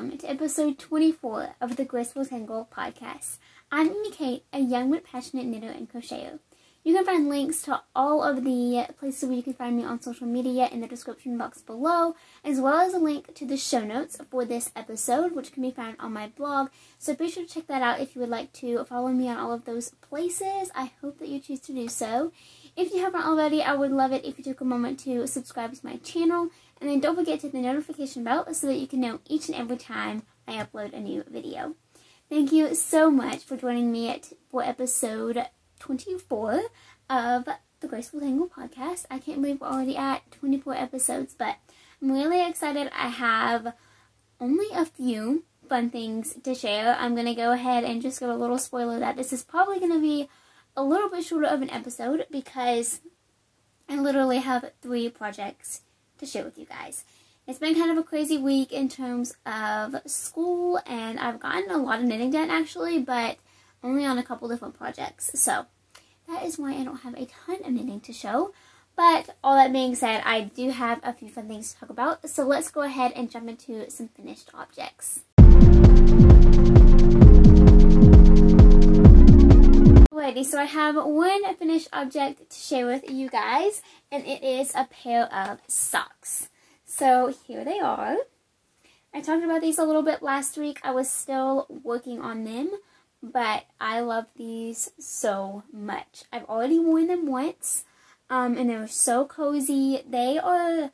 welcome to episode 24 of the Graceful Tangle podcast. I'm Amy Kate, a young but passionate knitter and crocheter. You can find links to all of the places where you can find me on social media in the description box below, as well as a link to the show notes for this episode, which can be found on my blog. So be sure to check that out if you would like to follow me on all of those places. I hope that you choose to do so. If you haven't already, I would love it if you took a moment to subscribe to my channel and then don't forget to hit the notification bell so that you can know each and every time I upload a new video. Thank you so much for joining me at, for episode 24 of the Graceful Tangle podcast. I can't believe we're already at 24 episodes, but I'm really excited. I have only a few fun things to share. I'm going to go ahead and just give a little spoiler that this is probably going to be a little bit shorter of an episode because I literally have three projects to share with you guys. It's been kind of a crazy week in terms of school, and I've gotten a lot of knitting done actually, but only on a couple different projects. So that is why I don't have a ton of knitting to show. But all that being said, I do have a few fun things to talk about. So let's go ahead and jump into some finished objects. Alrighty, so I have one finished object to share with you guys, and it is a pair of socks. So here they are. I talked about these a little bit last week. I was still working on them, but I love these so much. I've already worn them once, um, and they're so cozy. They are,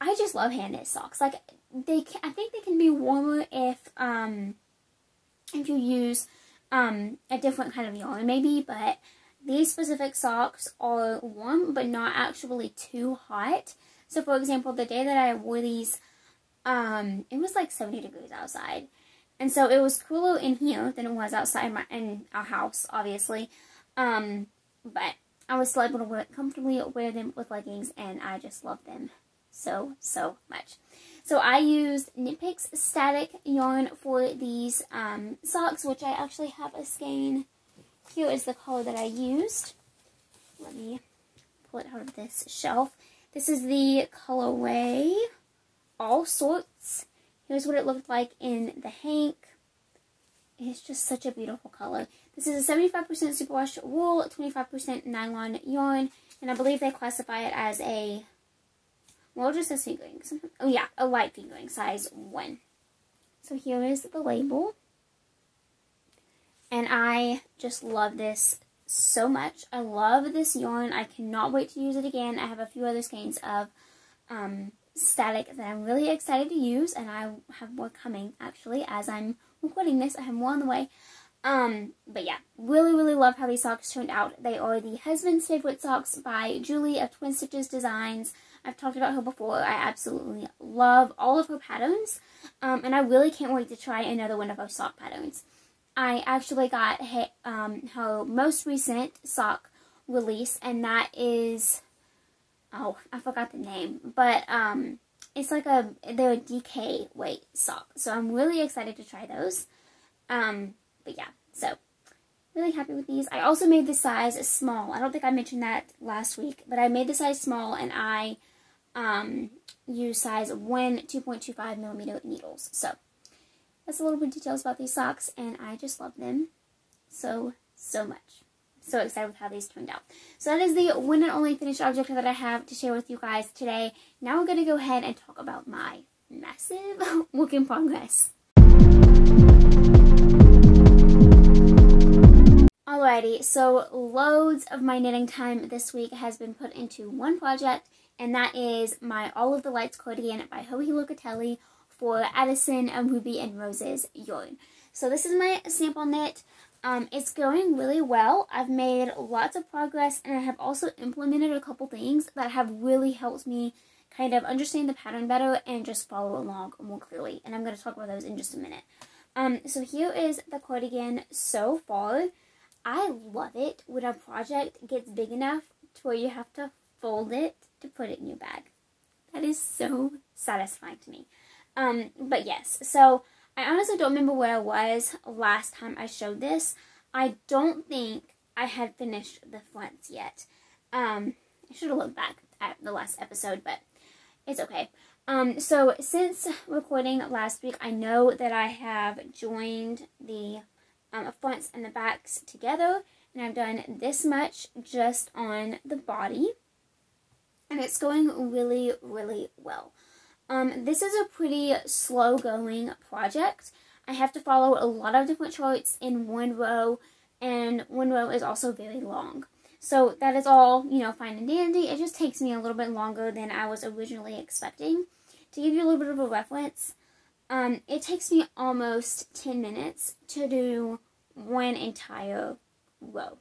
I just love hand knit socks. Like, they, can, I think they can be warmer if, um, if you use um, a different kind of yarn maybe, but these specific socks are warm but not actually too hot. So for example, the day that I wore these, um, it was like 70 degrees outside. And so it was cooler in here than it was outside my, in our house, obviously. Um, but I was still able to wear, comfortably wear them with leggings and I just love them so, so much. So I used Knit Picks Static yarn for these um, socks, which I actually have a skein. Here is the color that I used. Let me pull it out of this shelf. This is the colorway All Sorts. Here's what it looked like in the hank. It's just such a beautiful color. This is a 75% superwash wool, 25% nylon yarn, and I believe they classify it as a well, just a fingering. Oh yeah, a light fingering, size 1. So here is the label. And I just love this so much. I love this yarn. I cannot wait to use it again. I have a few other skeins of um, static that I'm really excited to use. And I have more coming, actually, as I'm recording this. I have more on the way. Um, but yeah, really, really love how these socks turned out. They are the Husband's Favorite Socks by Julie of Twin Stitches Designs. I've talked about her before. I absolutely love all of her patterns. Um, and I really can't wait to try another one of her sock patterns. I actually got her, um, her most recent sock release, and that is, oh, I forgot the name, but um, it's like a, they're a DK weight sock. So I'm really excited to try those. Um, but yeah, so really happy with these. I also made the size small. I don't think I mentioned that last week, but I made the size small and I um, use size 1 2.25 millimeter needles. So that's a little bit of details about these socks, and I just love them so, so much. So excited with how these turned out. So that is the one and only finished object that I have to share with you guys today. Now we're going to go ahead and talk about my massive work in progress. Alrighty, so loads of my knitting time this week has been put into one project, and that is my All of the Lights cardigan by Joji Locatelli for Addison and Ruby and Roses yarn. So this is my sample knit. Um, it's going really well. I've made lots of progress and I have also implemented a couple things that have really helped me kind of understand the pattern better and just follow along more clearly. And I'm going to talk about those in just a minute. Um, so here is the cardigan so far. I love it when a project gets big enough to where you have to fold it to put it in your bag. That is so satisfying to me. Um, but yes, so I honestly don't remember where I was last time I showed this. I don't think I had finished the fronts yet. Um, I should have looked back at the last episode, but it's okay. Um, so since recording last week, I know that I have joined the um, fronts and the backs together, and I've done this much just on the body, and it's going really, really well. Um, this is a pretty slow going project. I have to follow a lot of different charts in one row, and one row is also very long. So that is all, you know, fine and dandy. It just takes me a little bit longer than I was originally expecting. To give you a little bit of a reference, um, it takes me almost 10 minutes to do one entire row.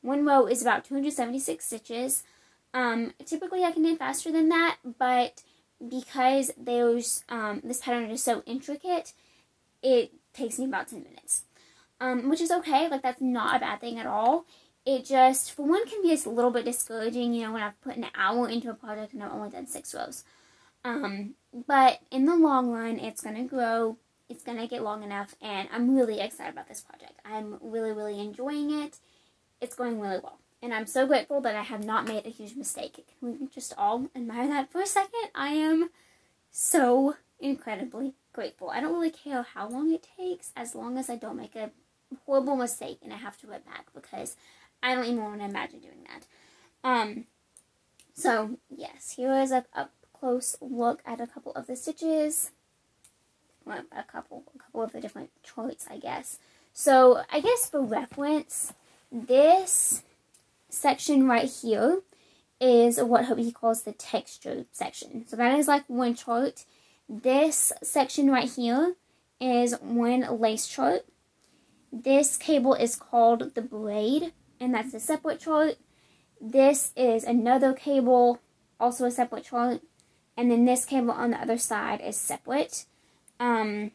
One row is about 276 stitches. Um, typically I can do faster than that, but because those um, this pattern is so intricate, it takes me about 10 minutes. Um, which is okay, like that's not a bad thing at all it just, for one, can be a little bit discouraging, you know, when I've put an hour into a project and I've only done six rows. Um, but in the long run, it's going to grow, it's going to get long enough, and I'm really excited about this project. I'm really, really enjoying it. It's going really well. And I'm so grateful that I have not made a huge mistake. Can we just all admire that for a second? I am so incredibly grateful. I don't really care how long it takes, as long as I don't make a horrible mistake and I have to go back because I don't even want to imagine doing that. Um, so yes, here is a close look at a couple of the stitches. Well, a couple, a couple of the different charts, I guess. So I guess for reference, this section right here is what he calls the texture section. So that is like one chart. This section right here is one lace chart. This cable is called the braid and that's a separate chart. This is another cable, also a separate chart, and then this cable on the other side is separate. Um,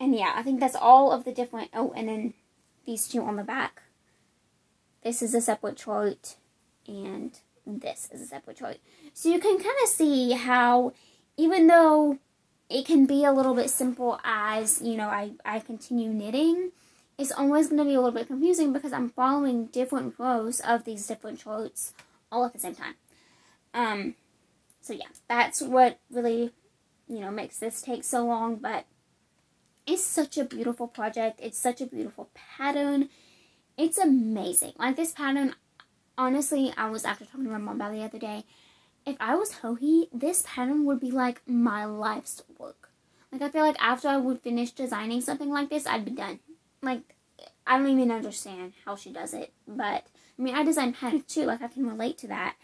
and yeah, I think that's all of the different, oh, and then these two on the back. This is a separate chart, and this is a separate chart. So you can kind of see how, even though it can be a little bit simple as, you know, I, I continue knitting, it's always going to be a little bit confusing because I'm following different rows of these different charts all at the same time. Um, so yeah, that's what really, you know, makes this take so long, but it's such a beautiful project. It's such a beautiful pattern. It's amazing. Like this pattern, honestly, I was after talking to my mom about the other day. If I was Joji, this pattern would be like my life's work. Like I feel like after I would finish designing something like this, I'd be done like I don't even understand how she does it. But I mean, I design patterns too. Like I can relate to that.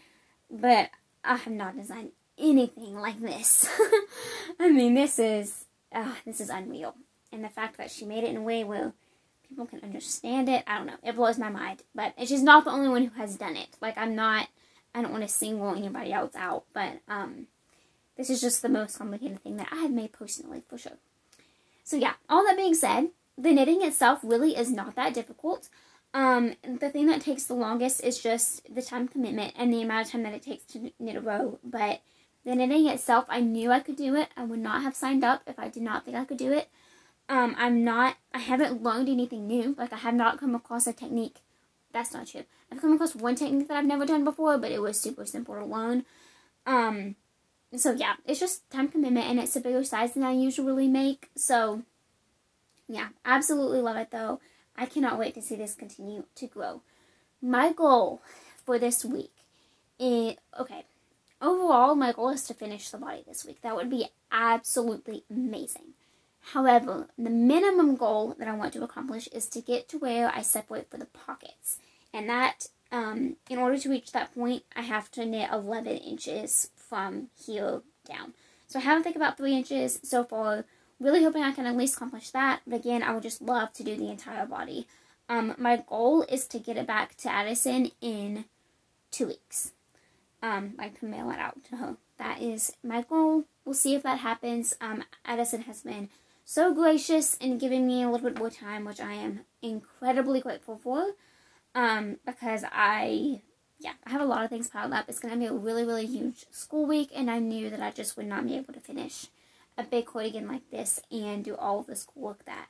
But I have not designed anything like this. I mean, this is uh, this is unreal. And the fact that she made it in a way where people can understand it, I don't know. It blows my mind. But she's not the only one who has done it. Like I'm not. I don't want to single anybody else out. But um, this is just the most complicated thing that I have made personally, for sure. So yeah, all that being said, the knitting itself really is not that difficult. Um, the thing that takes the longest is just the time commitment and the amount of time that it takes to knit a row. But the knitting itself, I knew I could do it. I would not have signed up if I did not think I could do it. Um, I'm not, I haven't learned anything new. Like, I have not come across a technique. That's not true. I've come across one technique that I've never done before, but it was super simple to learn. Um, so yeah, it's just time commitment and it's a bigger size than I usually make. So yeah, absolutely love it though. I cannot wait to see this continue to grow. My goal for this week is okay. Overall, my goal is to finish the body this week. That would be absolutely amazing. However, the minimum goal that I want to accomplish is to get to where I separate for the pockets. And that, um, in order to reach that point, I have to knit 11 inches from here down. So I have to think about 3 inches so far really hoping I can at least accomplish that. But again, I would just love to do the entire body. Um, my goal is to get it back to Addison in two weeks. Um, I can mail it out to her. That is my goal. We'll see if that happens. Um, Addison has been so gracious in giving me a little bit more time, which I am incredibly grateful for. Um, because I, yeah, I have a lot of things piled up. It's going to be a really, really huge school week, and I knew that I just would not be able to finish a big cardigan like this and do all of the schoolwork that,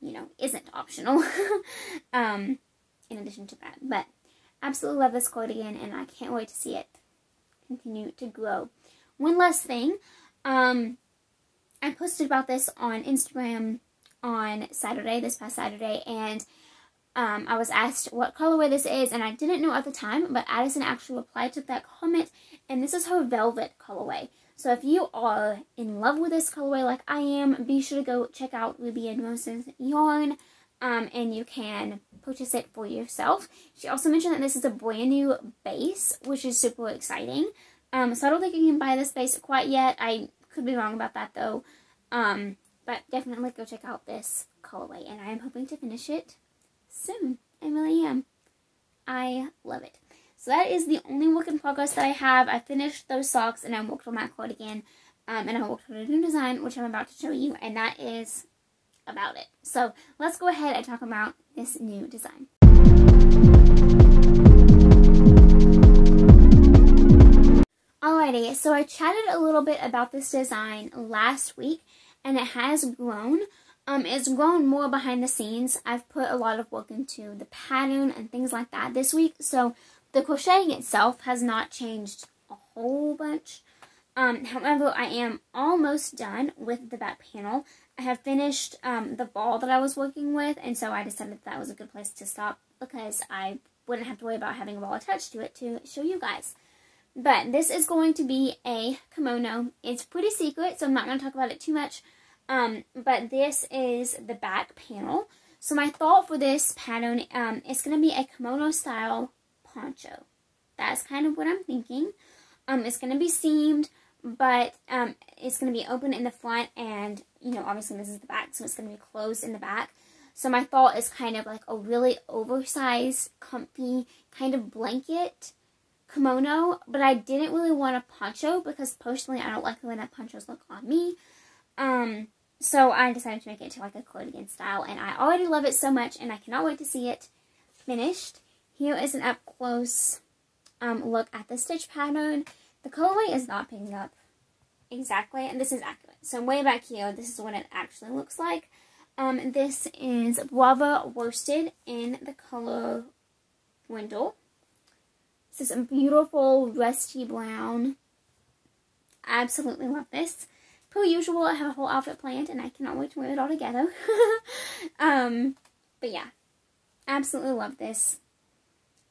you know, isn't optional. um, in addition to that. But absolutely love this cardigan and I can't wait to see it continue to grow. One last thing, Um, I posted about this on Instagram on Saturday, this past Saturday, and um, I was asked what colorway this is, and I didn't know at the time, but Addison actually replied to that comment, and this is her velvet colorway. So if you are in love with this colorway like I am, be sure to go check out Ruby and Roses yarn, um, and you can purchase it for yourself. She also mentioned that this is a brand new base, which is super exciting. Um, so I don't think you can buy this base quite yet. I could be wrong about that though. Um, but definitely go check out this colorway, and I am hoping to finish it soon. I really am. I love it. So that is the only work in progress that I have. I finished those socks and I worked on my cardigan. Um, and I worked on a new design, which I'm about to show you. And that is about it. So let's go ahead and talk about this new design. Alrighty, so I chatted a little bit about this design last week and it has grown. Um, it's grown more behind the scenes. I've put a lot of work into the pattern and things like that this week. So the crocheting itself has not changed a whole bunch. Um, however, I am almost done with the back panel. I have finished um, the ball that I was working with, and so I decided that, was a good place to stop because I wouldn't have to worry about having a ball attached to it to show you guys. But this is going to be a kimono. It's pretty secret, so I'm not going to talk about it too much. Um, but this is the back panel. So my thought for this pattern um, is going to be a kimono style poncho. That's kind of what I'm thinking. Um, it's going to be seamed, but um, it's going to be open in the front and, you know, obviously this is the back, so it's going to be closed in the back. So my thought is kind of like a really oversized, comfy kind of blanket kimono, but I didn't really want a poncho because personally I don't like the way that ponchos look on me. Um, so I decided to make it into like a cardigan style, and I already love it so much, and I cannot wait to see it finished. Here is an up close um, look at the stitch pattern. The colorway is not picking up exactly, and this is accurate. So way back here, this is what it actually looks like. Um, this is Guava Worsted in the color Brindle. This is a beautiful rusty brown. Absolutely love this per usual, I have a whole outfit planned, and I cannot wait to wear it all together. um, but yeah, absolutely love this.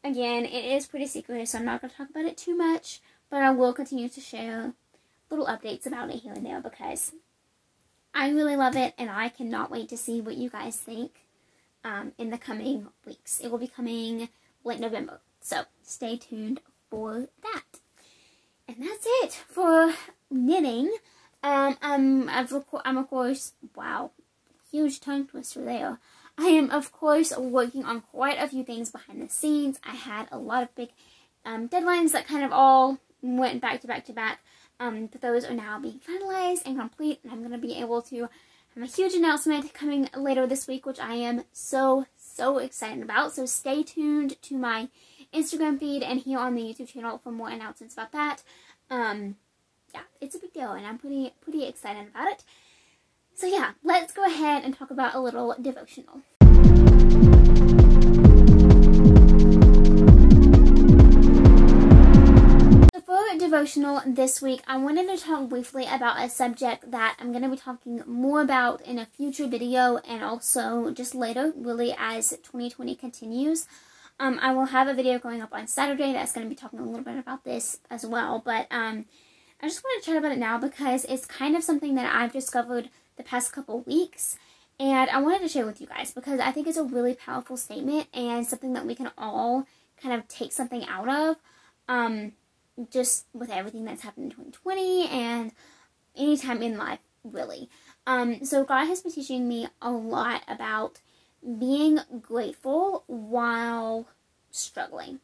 Again, it is pretty secret, so I'm not going to talk about it too much, but I will continue to share little updates about it here and there because I really love it, and I cannot wait to see what you guys think um, in the coming weeks. It will be coming late November, so stay tuned for that. And that's it for knitting. Um, I'm, I've, I'm of course, wow, huge tongue twister there. I am, of course, working on quite a few things behind the scenes. I had a lot of big um, deadlines that kind of all went back to back to back. Um, but those are now being finalized and complete, and I'm going to be able to have a huge announcement coming later this week, which I am so, so excited about. So stay tuned to my Instagram feed and here on the YouTube channel for more announcements about that. Um, yeah, it's a big deal and I'm pretty, pretty excited about it. So yeah, let's go ahead and talk about a little devotional. For devotional this week, I wanted to talk briefly about a subject that I'm going to be talking more about in a future video and also just later, really as 2020 continues. Um, I will have a video going up on Saturday that's going to be talking a little bit about this as well, but um, I just want to chat about it now because it's kind of something that I've discovered the past couple weeks. And I wanted to share with you guys because I think it's a really powerful statement and something that we can all kind of take something out of. Um, just with everything that's happened in 2020 and anytime in life, really. Um, so God has been teaching me a lot about being grateful while struggling.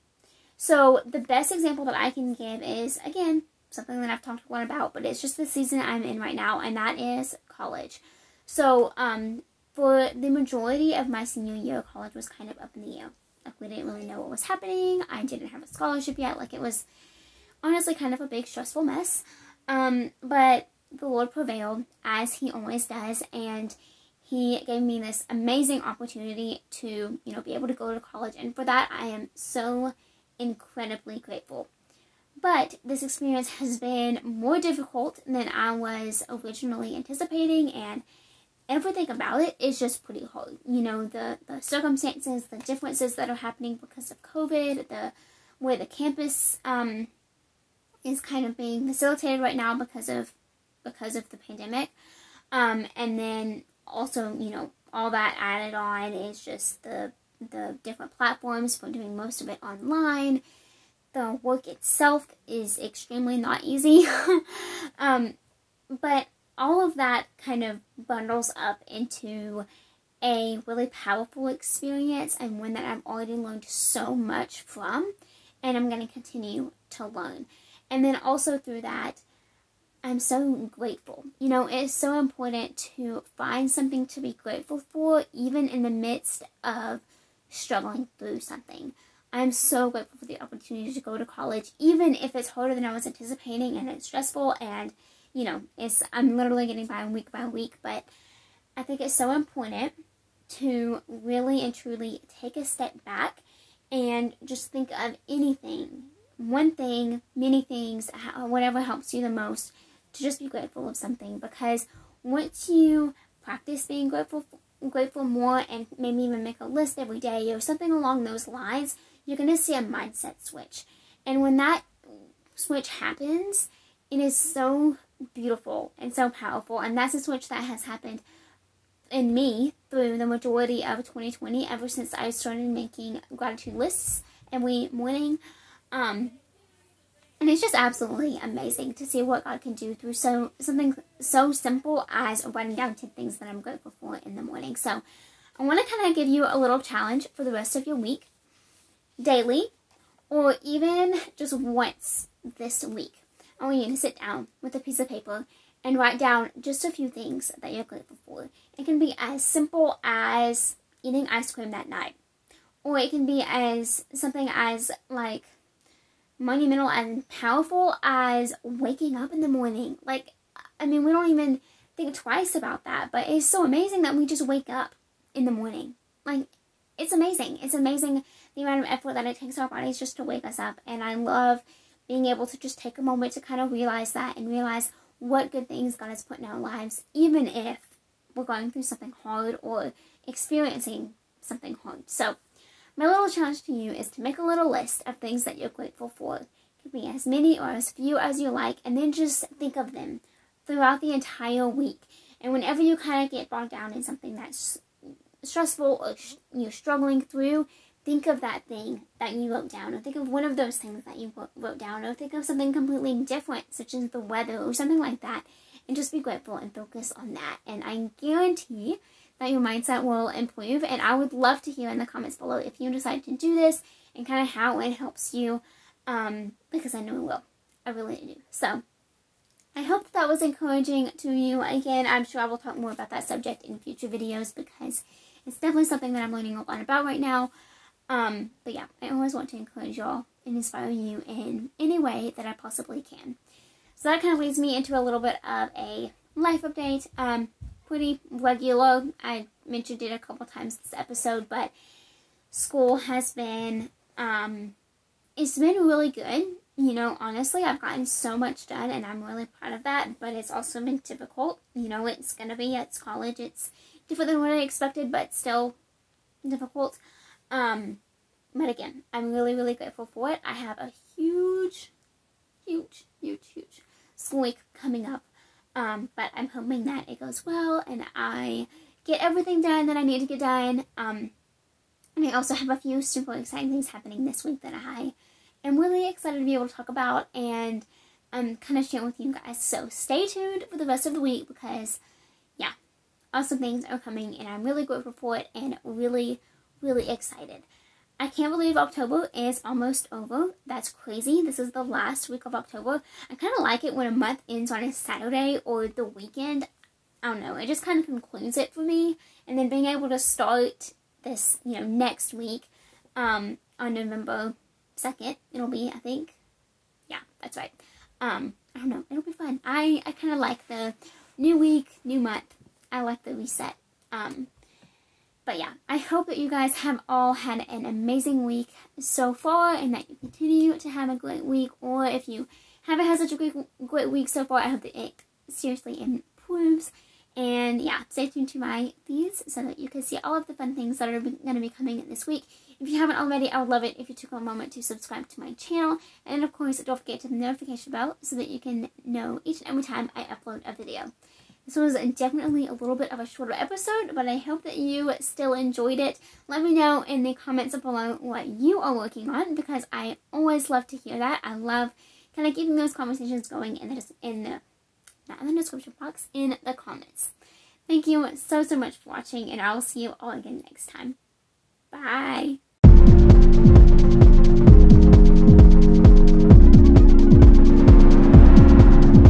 So the best example that I can give is, again, something that I've talked a lot about, but it's just the season I'm in right now, and that is college. So, um, for the majority of my senior year, college was kind of up in the air. Like, we didn't really know what was happening. I didn't have a scholarship yet. Like, it was honestly kind of a big, stressful mess. Um, but the Lord prevailed, as He always does, and He gave me this amazing opportunity to, you know, be able to go to college. And for that, I am so incredibly grateful. But this experience has been more difficult than I was originally anticipating, and everything about it is just pretty hard. You know, the, the circumstances, the differences that are happening because of COVID, the way the campus um, is kind of being facilitated right now because of because of the pandemic. Um, and then also, you know, all that added on is just the the different platforms for doing most of it online the work itself is extremely not easy. um, but all of that kind of bundles up into a really powerful experience and one that I've already learned so much from and I'm going to continue to learn. And then also through that, I'm so grateful. You know, it's so important to find something to be grateful for, even in the midst of struggling through something. I'm so grateful for the opportunity to go to college, even if it's harder than I was anticipating and it's stressful and, you know, it's I'm literally getting by week by week, but I think it's so important to really and truly take a step back and just think of anything, one thing, many things, whatever helps you the most, to just be grateful of something because once you practice being grateful grateful more and maybe even make a list every day or something along those lines, you're going to see a mindset switch. And when that switch happens, it is so beautiful and so powerful. And that's a switch that has happened in me through the majority of 2020, ever since I started making gratitude lists every morning. Um, and it's just absolutely amazing to see what God can do through so something so simple as writing down 10 things that I'm grateful for in the morning. So I want to kind of give you a little challenge for the rest of your week daily or even just once this week. I want you to sit down with a piece of paper and write down just a few things that you're grateful for. It can be as simple as eating ice cream that night, or it can be as something as like monumental and powerful as waking up in the morning. Like, I mean, we don't even think twice about that, but it's so amazing that we just wake up in the morning. Like, it's amazing. It's amazing the amount of effort that it takes our bodies just to wake us up. And I love being able to just take a moment to kind of realize that and realize what good things God has put in our lives, even if we're going through something hard or experiencing something hard. So, my little challenge to you is to make a little list of things that you're grateful for. It could be as many or as few as you like, and then just think of them throughout the entire week. And whenever you kind of get bogged down in something that's stressful or you're struggling through, think of that thing that you wrote down, or think of one of those things that you wrote down, or think of something completely different, such as the weather or something like that, and just be grateful and focus on that. And I guarantee that your mindset will improve. And I would love to hear in the comments below if you decide to do this and kind of how it helps you, um, because I know it will. I really do. So, I hope that was encouraging to you. Again, I'm sure I will talk more about that subject in future videos because it's definitely something that I'm learning a lot about right now. Um, but yeah, I always want to encourage y'all and inspire you in any way that I possibly can. So that kind of leads me into a little bit of a life update. Um, pretty regular. I mentioned it a couple times this episode, but school has been, um, it's been really good. You know, honestly, I've gotten so much done and I'm really proud of that, but it's also been difficult. You know, it's going to be, it's college, it's different than what I expected, but still difficult. Um, but again, I'm really, really grateful for it. I have a huge, huge, huge, huge school week coming up. Um, but I'm hoping that it goes well and I get everything done that I need to get done. Um, and I also have a few super exciting things happening this week that I am really excited to be able to talk about and um, kind of share with you guys. So stay tuned for the rest of the week because, yeah, awesome things are coming and I'm really grateful for it and really, really excited. I can't believe October is almost over. That's crazy. This is the last week of October. I kind of like it when a month ends on a Saturday or the weekend. I don't know. It just kind of concludes it for me. And then being able to start this, you know, next week um, on November 2nd, it'll be, I think. Yeah, that's right. Um, I don't know. It'll be fun. I, I kind of like the new week, new month. I like the reset. Um, but yeah, I hope that you guys have all had an amazing week so far and that you continue to have a great week. Or if you haven't had such a great, great week so far, I hope that it seriously improves. And yeah, stay tuned to my feeds so that you can see all of the fun things that are going to be coming in this week. If you haven't already, I would love it if you took a moment to subscribe to my channel. And of course, don't forget to the notification bell so that you can know each and every time I upload a video. This was definitely a little bit of a shorter episode, but I hope that you still enjoyed it. Let me know in the comments below what you are working on because I always love to hear that. I love kind of keeping those conversations going in the, in the not in the description box, in the comments. Thank you so, so much for watching, and I'll see you all again next time. Bye!